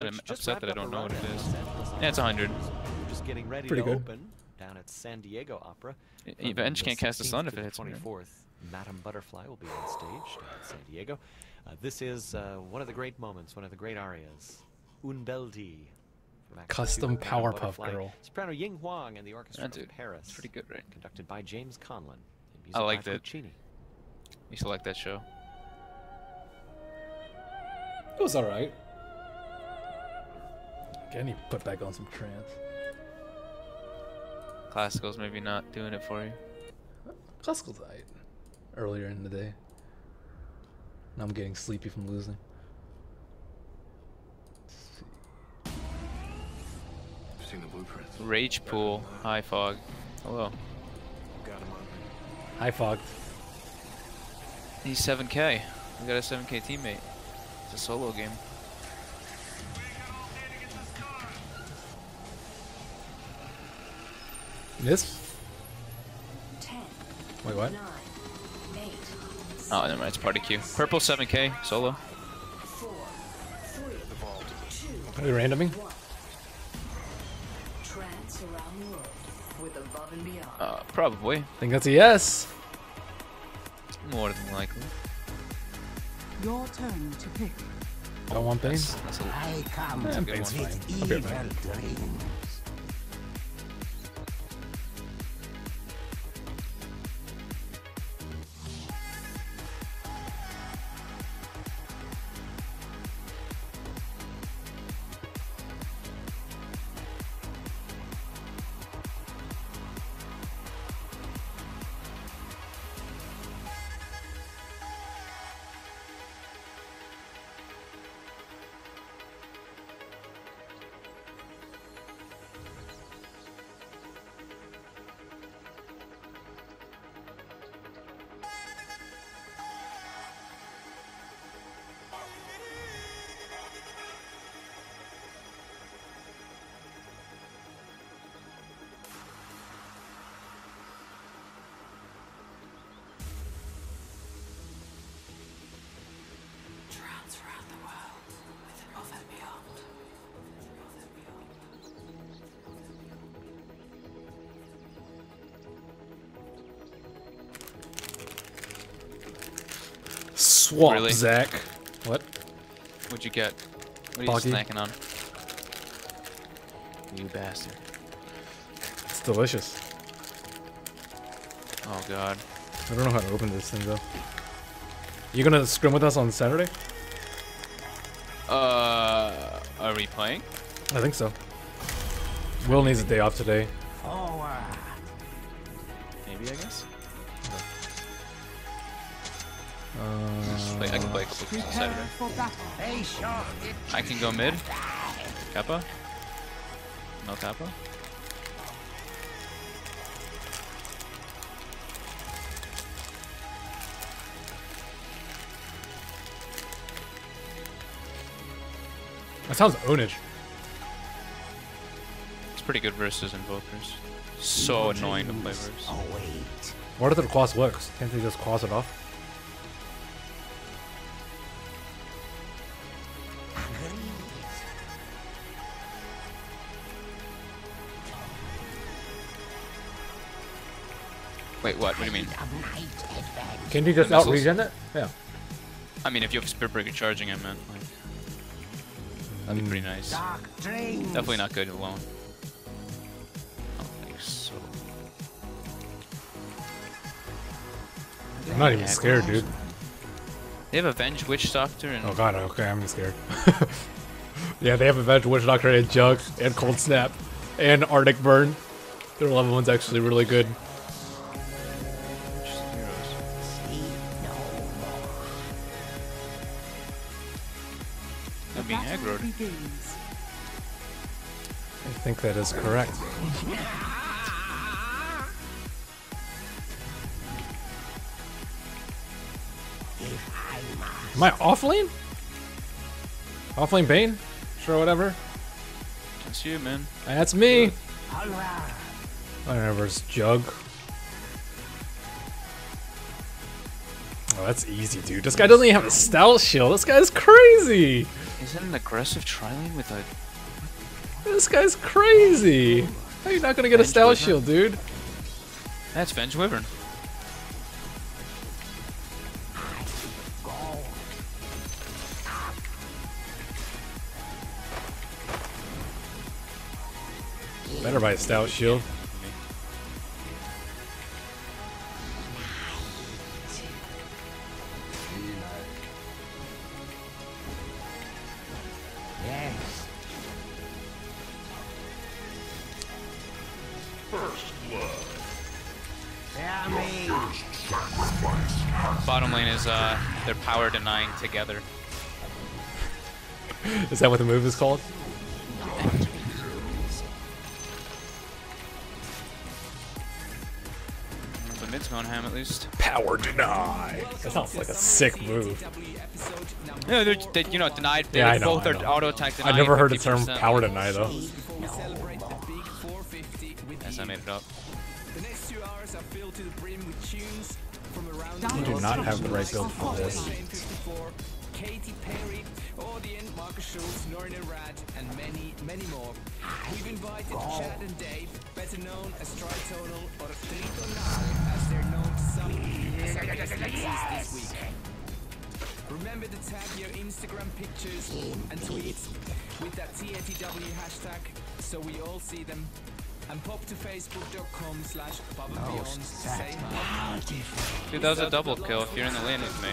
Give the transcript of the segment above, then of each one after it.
I'm upset that I don't know what it is. Yeah, it's 100. Just getting ready Pretty to good. open down at San Diego Opera. From Avenge can't cast the 16th sun if it the hits me, right? 24th, Madame Butterfly will be on stage down at San Diego. Uh, this is uh, one of the great moments, one of the great arias. Un bel di. Custom Two, Powerpuff Girl. Soprano Ying Huang and the Orchestra That's of it. Paris. It's pretty good, right? Conducted by James Conlon. and music I by liked it. Puccini. You select that show. It was alright. Okay, I need to put back on some trance. Classical's maybe not doing it for you. Classical's alright. Earlier in the day. Now I'm getting sleepy from losing. Seen the blueprints. Rage Pool, High Fog. Oh, Hello. Got him on. Hi, Fog. He's 7k. We got a 7k teammate. It's a solo game. Miss? Ten, Wait, what? nine, eight, Oh, never mind. It's party queue. Purple 7k, solo. four, three, two, Are you randoming? one. Trance around the world with above and beyond. Uh, probably. I think that's a yes. More than likely. Your turn to pick. Got one Bane? That's, that's a, I come Yeah, a good one. fine. I'll be evil right back. Swap, Really? Zach. What? what'd you get? What are you Boggy. snacking on? You bastard. It's delicious. Oh god. I don't know how to open this thing though. You gonna scrim with us on Saturday? Uh, are we playing? I think so. Will needs a day off today. Forward. Maybe, I guess. Uh, Play, I can play a couple games on Saturday. for battle. Face your I can go mid. Kappa? No Kappa? that sounds ownage. It's pretty good versus invokers. So annoying to play versus. Oh wait. What if the cross works? Can't they just cross it off? Wait, what? What do you mean? Can you just The out missiles? regen it? Yeah. I mean, if you have Spirit Breaker charging, I man. Like, that'd be um, pretty nice. Definitely not good alone. I don't think so. I'm not even scared, dude. They have Avenge Witch Doctor and Oh god, okay, I'm scared. yeah, they have Avenged Witch Doctor and Jug and Cold Snap and Arctic Burn. Their level one's actually really good. Think that is correct. Am I off lane? Off lane Bane? Sure, whatever. That's you, man. That's me. Alright. Whatever, it's Jug. Oh, that's easy, dude. This guy doesn't even have a stout shield. This guy's crazy. Is it an aggressive tri-lane with a... This guy's crazy. How are you not gonna get a Venge stealth Wyvern? shield, dude? That's Venge Wyvern. Better buy a stout shield. Power denying together. Is that what the move is called? The mid's going ham at least. Power deny. That sounds like a sick move. Yeah, they're, they, you know, denied. They Yeah, I know, both I are auto attack Denied I never heard the term power deny though. The next two hours are filled to the brim with tunes from around You do not have the right build for this. 54, Katy Perry, Audien, Markus Schulz, Norin and Rad, and many, many more. We've invited Chad and Dave, better known as Tritonal or Tritonal, as they're known to some our this week. Remember to tag your Instagram pictures and tweets with that TATW hashtag so we all see them. And pop to facebook.com slash Bob oh, and Beyond to. Dude, that was a double kill if you're in the lane with me.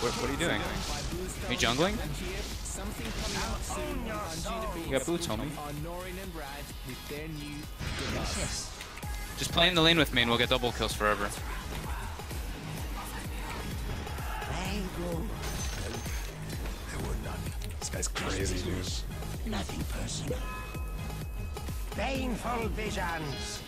What, what are you doing? Are you jungling? And here, something coming out soon on G2B You got boots, homie. on Norin and Rad with their new device. Just play in the lane with me and we'll get double kills forever. Very good. This guy's crazy, dude. Nothing personal. Painful visions.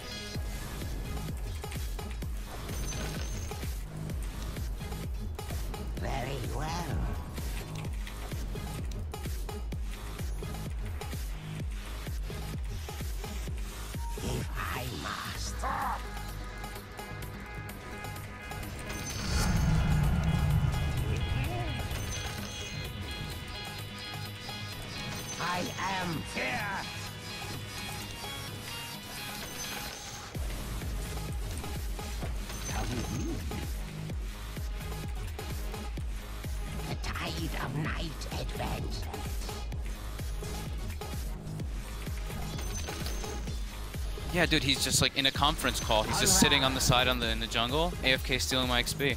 Yeah, dude, he's just like in a conference call. He's just sitting on the side on the in the jungle, AFK stealing my XP.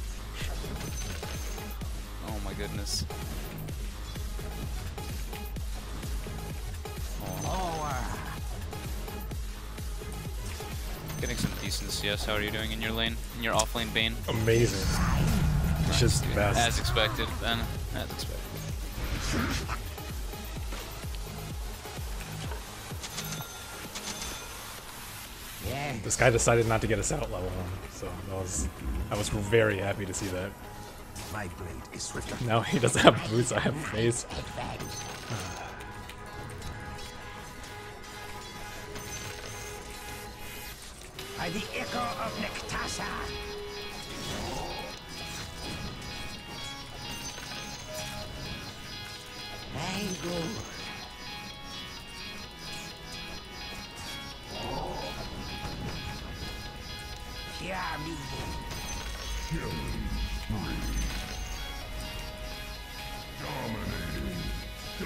Oh my goodness. Oh, getting some decent CS. How are you doing in your lane? In your off lane Bane? Amazing. It's just the best. As expected, Ben. As expected. This guy decided not to get us out level one, so that was I was very happy to see that. My blade is swifter. Now he doesn't have boots, I have face. Advance. By the echo of Nyctasha. Good. Hear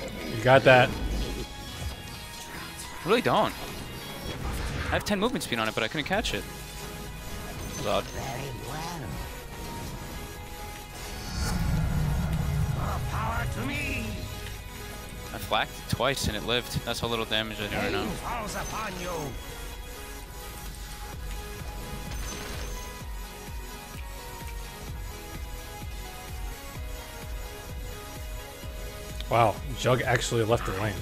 me. You got that. I really don't. I have 10 movement speed on it, but I couldn't catch it. Loud. Very well. More power to me. I flacked twice and it lived. That's how little damage I do right now. Wow, Jug actually left the lane.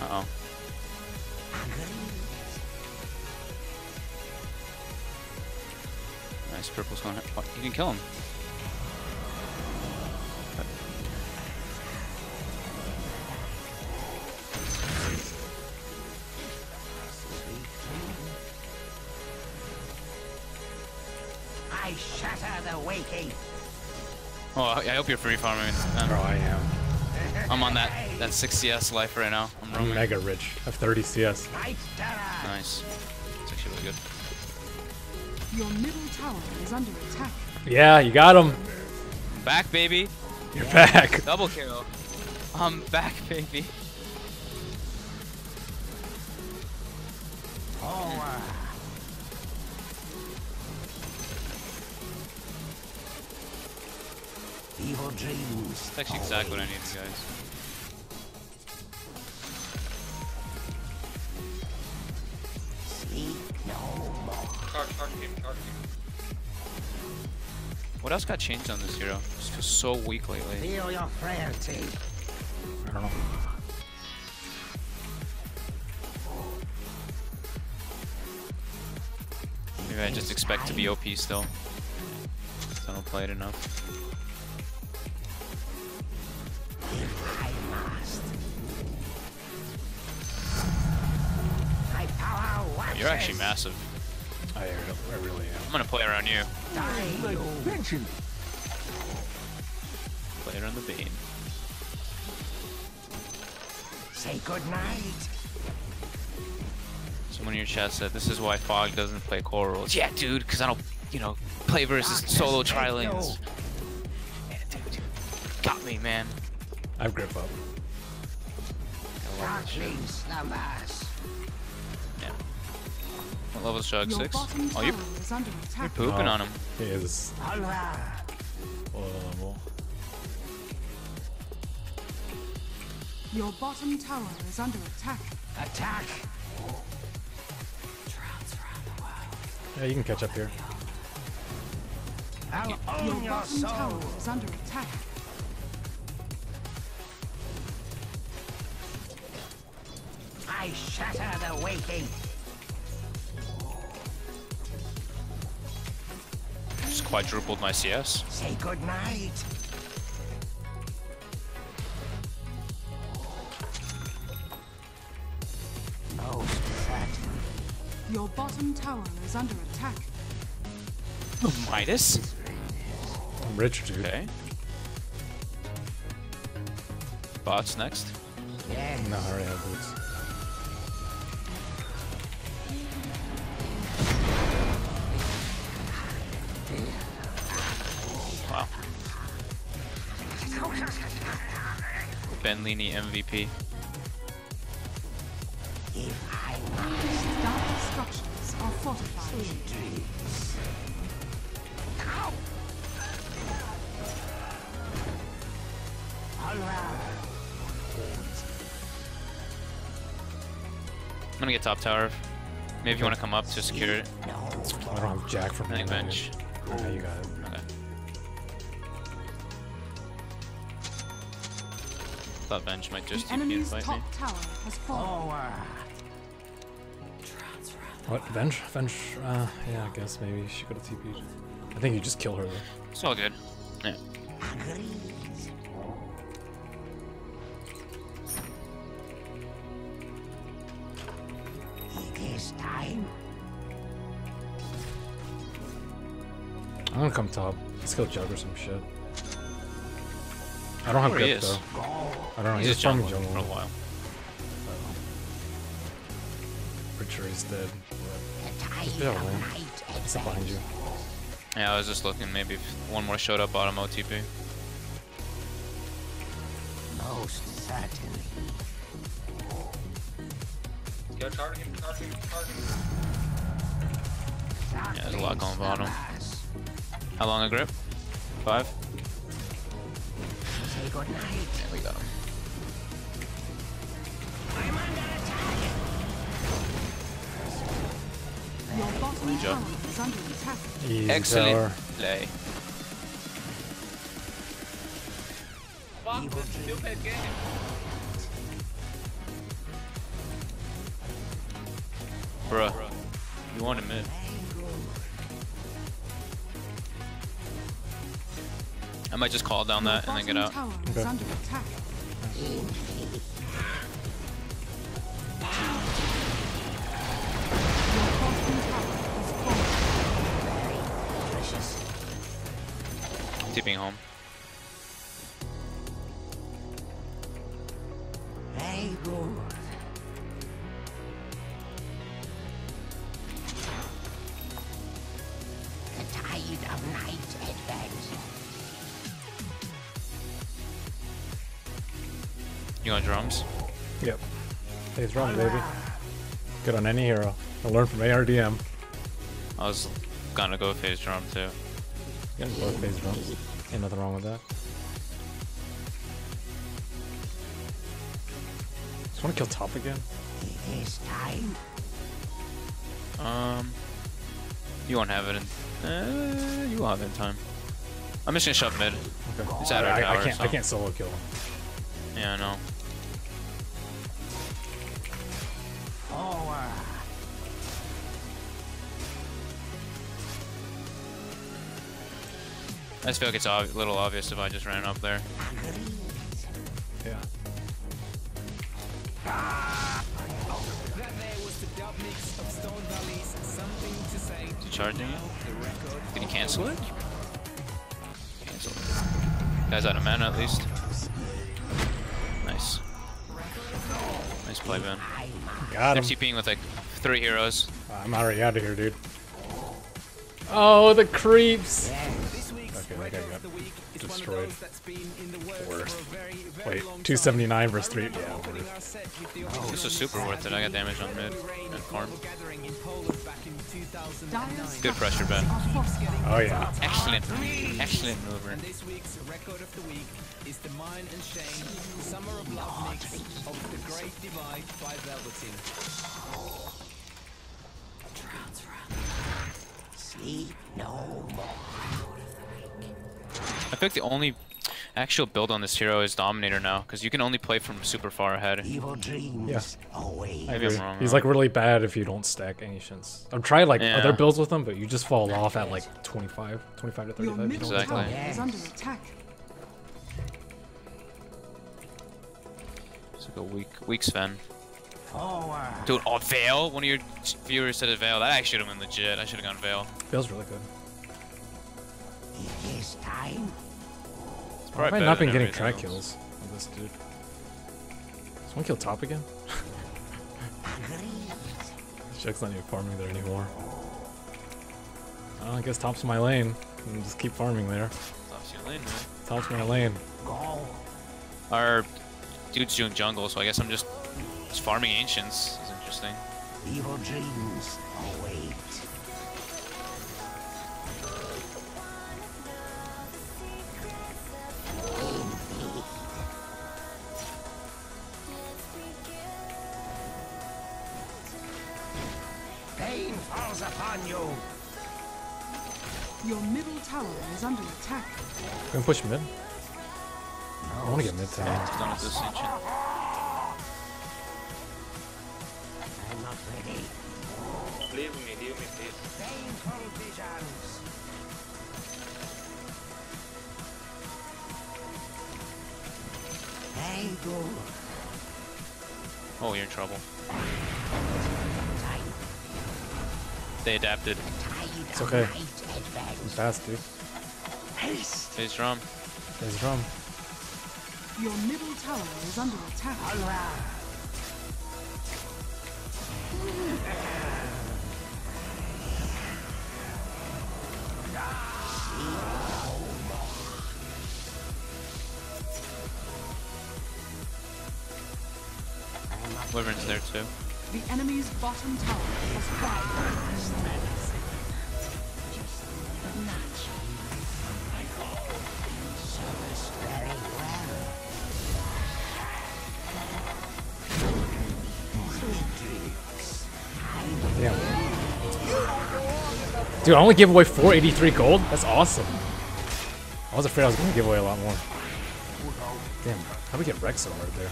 Uh oh. Nice, purple's going. You can kill him. Hope you're free farming. Oh, Um, I am. I'm on that that 6 CS life right now. I'm I'm mega rich. I have 30 CS. Nice. It's actually really good. Your middle tower is under attack. Yeah, you got him. I'm back, baby. You're back. Double kill. I'm back, baby. Forward. Evil dreams. That's actually exactly what I needed, guys. Sleep no more. What else got changed on this hero? Just feels so weak lately. Feel your frailty. I don't know. Maybe I just expect to be OP still. I don't play it enough. I must. My power waxes. You're actually massive. I, I really am. I'm gonna play around you. Die, you. Play around the Bane. Say goodnight. Someone in your chat said this is why Fog doesn't play core rules. Yeah, dude, because I don't, you know, play versus solo tri lanes. Yeah, dude, got me, man. I have grip up. I love this shit. Darkling slumbers. Yeah. What level is Jug? Six? Oh, tower you're is under attack. pooping Oh. on him. He is Onward. level. Your bottom tower is under attack. Attack. Yeah, you can catch up here. I'll Your own your bottom tower is under attack. I shatter the waking. Just quadrupled my CS. Say goodnight. Most certain. Your bottom tower is under attack. Oh, Midas? I'm rich, dude. Okay. Bots next. Yes. No, I already have boots. Ow! Onward. I'm gonna get top tower. Maybe you want to come up to secure it. No. I don't have jack from I bench. you. Yeah, you got it. Okay. Thought bench might just The TP and enemy's fight me. top tower has fallen. Forward. What? Bench? Bench? Uh, yeah, I guess maybe she could have TP'd. I think you just kill her though. It's all good. Yeah. It is time. I'm gonna come top. Let's go Jug or some shit. I don't have Where he grip is. though. I don't know. He's He's, just farming jungling jungle. for a while. Pretty sure he's dead. The tide Yeah, of man. night It's up behind you. Yeah, I was just looking. Maybe if one more showed up, bottom OTP. Most certainly. Yeah, there's a lot going bottom. How long a grip? Five? Say goodnight. Yeah, we got him. I'm under attack. Your bottom job. tower is under attack. Easy Excellent tower. play. Evil dreams. Bruh. You want to mid. I might just call down that and then get out. Okay. Tipping home. You want drums? Yep. He's wrong, baby. Good on any hero. I learned from ARDM. I was gonna go phase drum too. You can both phase drums. Ain't nothing wrong with that. Just want to kill top again. It is time. Um, you won't have it in. Uh, you will have it in time. I'm just gonna shove mid. Okay. It's at our I, I tower, can't. I can't solo kill him. Yeah, I know. I just feel like it's ob- a little obvious if I just ran up there. Yeah. That there was the dub mix of Stone Valley's Something to Say. Is he charging you? The record Did he cancel it? Cancel it. Guy's out of mana at least. Nice. Nice play, Ben. Got They're him. TPing with like three heroes. I'm already out of here, dude. Oh, the creeps. This week's Okay, that record guy got of the week is destroyed. one of those that's been in the works for a very, very Wait, 279 time. versus three. Yeah, opening worth. our set with the oh, This original was super worth it. I got damage on mid Reign and farm. Global Gathering in Poland back in 2009. Dyer's Good pressure, Ben. structures are fortified. Oh yeah. Excellent. Excellent mover. And this week's record of the week is the Myon and Shane Summer of Love mix of The Great Divide by Velvetine. Sleep no more. I think the only actual build on this hero is Dominator now, because you can only play from super far ahead. Evil dreams away. I Maybe I'm agree. wrong, He's though. like really bad if you don't stack ancients. I've tried like Yeah. other builds with him, but you just fall off at like 25, 25 to Your 35. middle Exactly. tower is under attack. It's like a weak, weak Sven. Forward. Dude, oh, Veil? One of your viewers said it Veil. That actually should have been legit. I should have gone Veil. Feels really good. It is time. It's Why have probably I not been getting everything track kills with this dude? Does one kill top again? Jack's not even farming there anymore. Oh, I guess top's my lane. And just keep farming there. Tops your lane, man. Top's my lane. Go. Our dude's doing jungle, so I guess I'm just, just farming ancients. Is interesting. Evil dreams Your middle tower is under attack. Can we push mid? I want to get mid tower. It's done with this ancient. I'm not ready. Leave me, leave me, please. Painful visions. Oh, you're in trouble. They adapted. Tide It's okay. night I'm fast, dude. Haste. Phase drum. There's a drum. Your middle tower is under attack. Wyvern's there too. The enemy's bottom tower has fallen. Dude, I only gave away 483 gold? That's awesome. I was afraid I was going to give away a lot more. Damn, how we get Rex so hard there?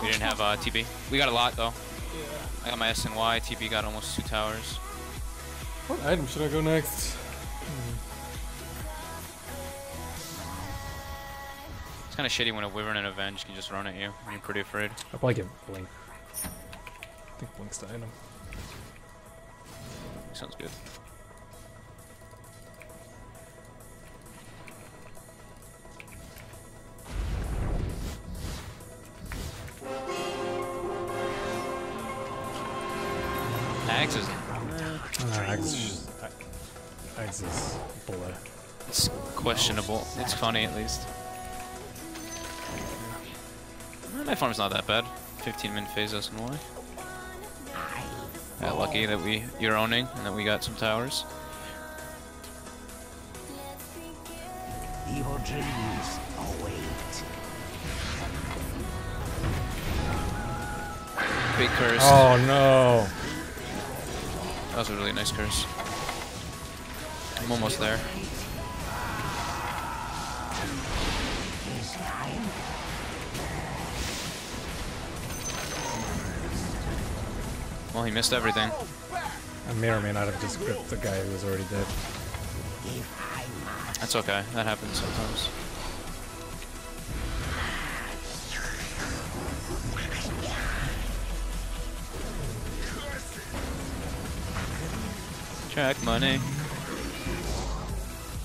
We didn't have uh. TB. We got a lot though. I got my S and Y. TB got almost two towers. What item should I go next? It's kind of shitty when a Wyvern and Avenge can just run at you. You're pretty afraid. I'll probably get Blink. I think Blink's the item. Sounds good. It's questionable. It's funny at least. My farm's not that bad. 15 min phase us and why? Yeah, lucky that we you're owning and that we got some towers. Evil dreams await. Big curse. Oh no! That was a really nice curse. I'm almost there. Well, he missed everything. I may or may not have just gripped the guy who was already dead. That's okay. That happens sometimes. Track money.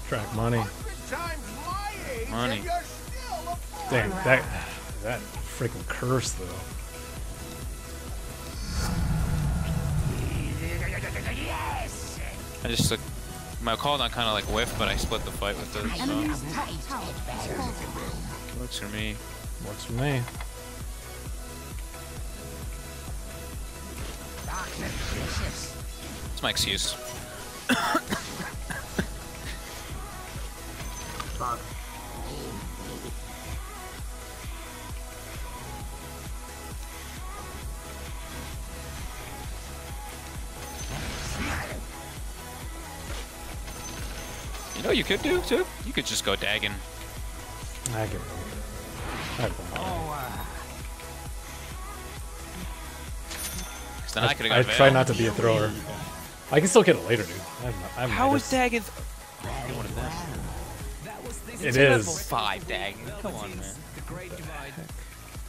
Track money. Money. Dang, that that freaking curse though. I just took my call not kind of like whiff, but I split the fight with it. So enemy's top tower has fallen. works for me. Works for me. Darkness. It's my excuse. You know what you could do too? You could just go Dagon. I get it. I have one. Oh, uh. Cause then I, could have I try not to be a thrower. I can still get it later, dude. I'm, I'm How is Midas. Dagon? That was this It Level five Dagon. Come on, man. Oh, the Great Divide.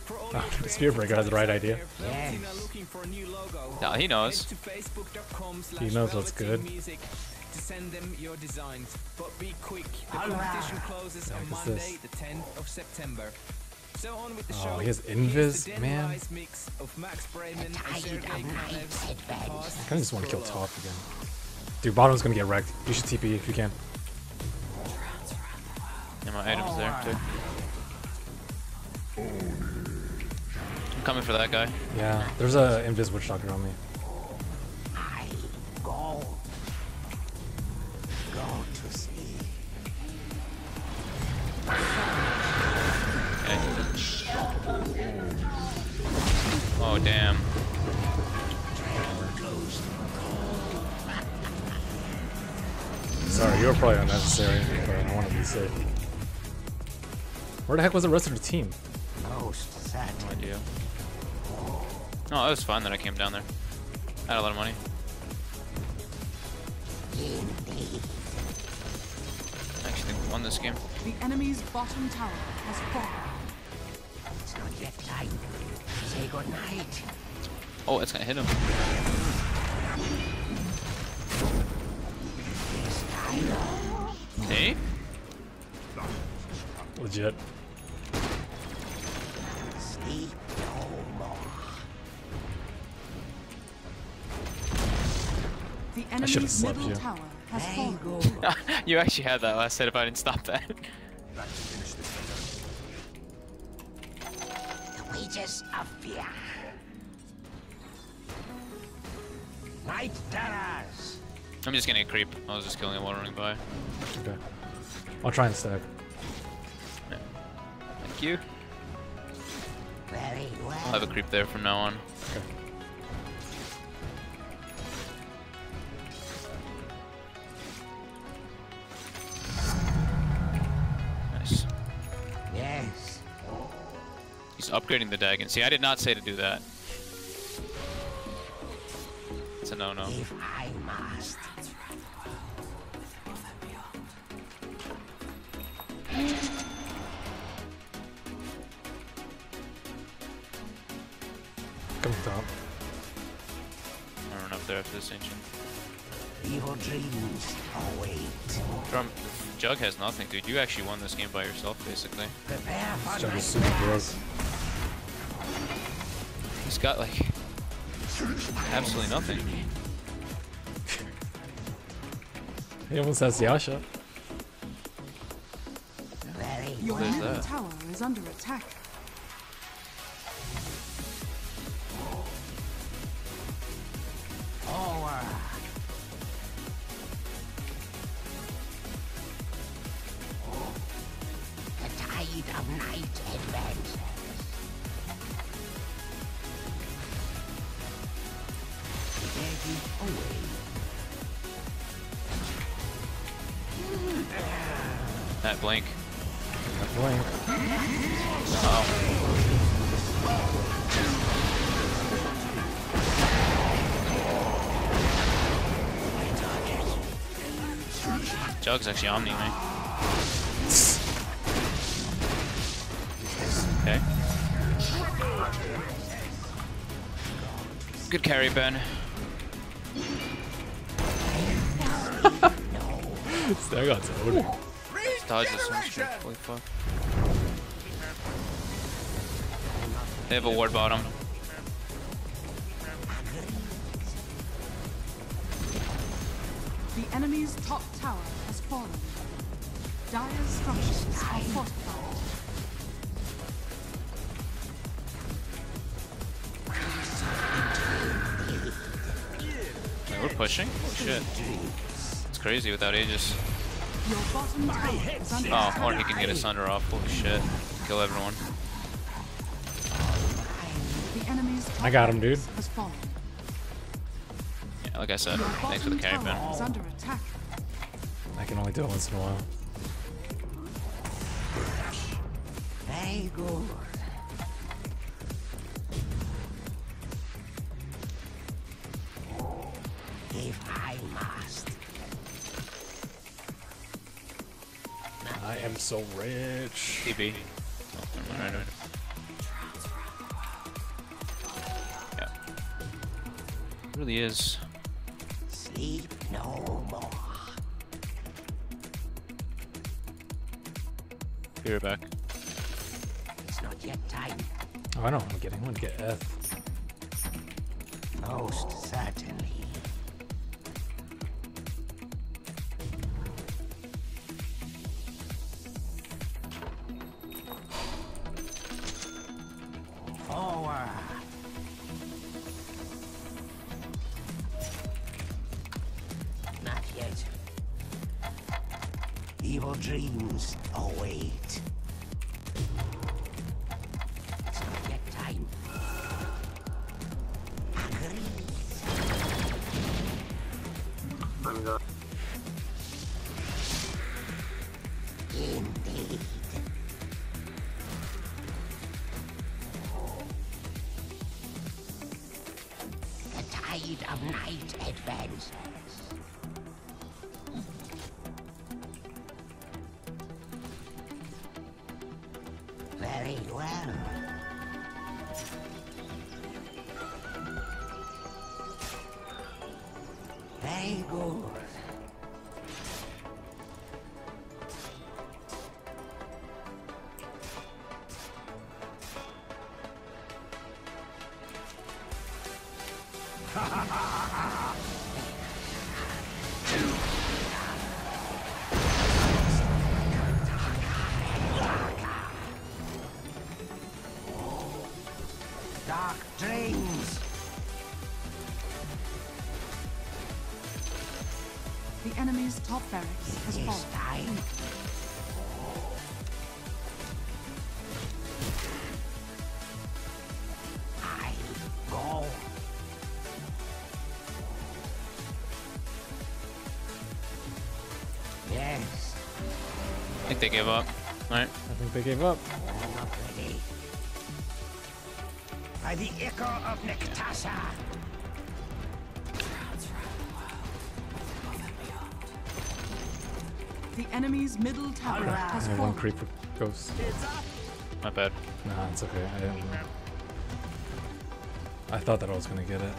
For all Oh, the Spirit Breaker has the right idea. Valentine are looking for a new logo. No, he knows. Head to facebook.com slash He knows what's good. Music to send them your designs. But be quick, the Alright. competition closes on Monday, this? the 10th of September. So on with the Oh, show. he has Invis? Man. Mix of Max Brayman and Tiger Sergei on Kanev. eight beds. Past I kind of just want to kill Solo. top again. Dude, bottom's gonna get wrecked. You should TP if you can. Yeah, my items there too. I'm coming for that guy. Yeah, there's a Invis Witch Doctor on me. Oh damn. Sorry, you were probably unnecessary, but I want to be safe. Where the heck was the rest of the team? Most certain. No idea. No, it was fine that I came down there. I had a lot of money. Indeed. I actually think we won this game. The enemy's bottom tower has fallen. It's not yet time. Oh, it's gonna hit him. This time. Hey? Legit. Sleep no more. The should've enemy's slept you. tower has There fallen. you you actually had that last hit if I didn't stop that. The wages of fear. Night terrors. I'm just getting a creep. I was just killing a wall running by. Okay. I'll try and stack. Thank you. Very well. I'll have a creep there from now on. Okay. He's upgrading the Dagon. See, I did not say to do that. It's a no-no. I must. Come top. I'll run up there after this ancient. Evil dreams await. Drum, Jug has nothing, dude. You actually won this game by yourself, basically. Prepare for Jug is super got like absolutely nothing. he almost has Yasha. Your that. tower is under attack. That blink. Blink. Oh. Jug's actually omni me. Okay. Good carry, Ben. I got towed. Dodge this one straight. Holy fuck. They have a ward bottom. The enemy's top tower has fallen. Structures are fortified. Wait, we're pushing? Oh shit. It's crazy without Aegis. Oh, or he can get his thunder off. Holy shit. Kill everyone. The enemy's top I got him, dude. barracks Has fallen. Yeah, like I said, thanks for the bottom carry, tower Ben. is under attack. I can only do it once in a while. Very good. So rich. TB. Oh, never mind, right, right. Yeah. It really is. Sleep no more. Be right back. It's not yet time. Oh, I know what I'm getting. I'm gonna get F. Most certainly. Tide of night advances. Very well. Very good. I think they gave up. Alright. I think they gave up. Not ready. By the echo of Nyctasha. The enemy's middle tower has I have one fallen. creeper ghost. Not bad. Nah, it's okay. I didn't. I thought that I was gonna get it.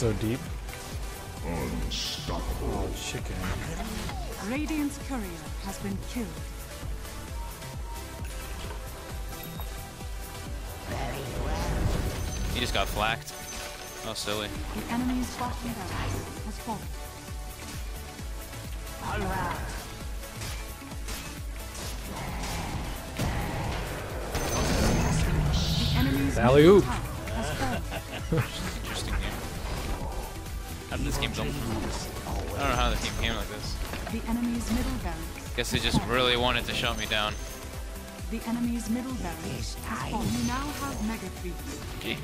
So deep. Oh, chicken. Radiant's courier has been killed. He just got flacked. Oh, silly. The enemy's bottom barracks has fallen. The enemy's Alley oop. How did this game come? I don't know how the team came like this. The enemy's middle barracks. Guess they just really wanted to shut me down. The enemy's middle barracks has fallen. You now have mega creeps. Gee.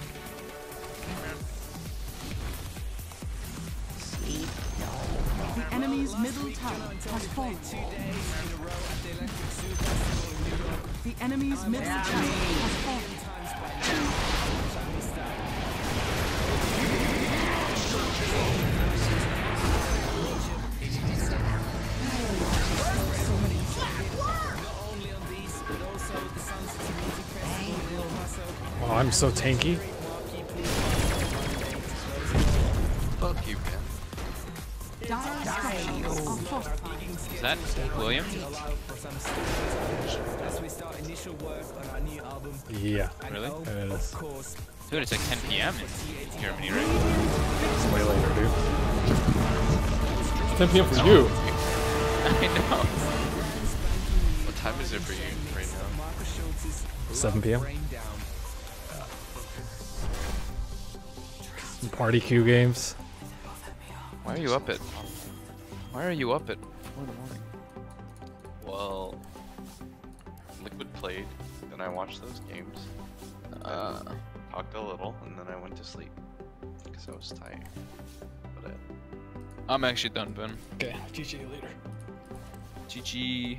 The enemy's middle tower has fallen. The enemy's middle tower has fallen. I'm so tanky. Fuck you, man. Dire structures are fortified. Is that William? As we start initial work on our new album, Yeah. Really? It is. of course, Dude, it's like 10 p.m. in Germany, right? It's way later, dude. It's 10 p.m. for you. I know. What time is it for you right now? 7 p.m. Some Party Q games. Why are you up at? Why are you up at 4 in the morning? Well, Liquid played, then I watched those games, Uh, talked a little, and then I went to sleep because I was tired. But uh, I'm actually done, Ben. Okay, GG later. GG.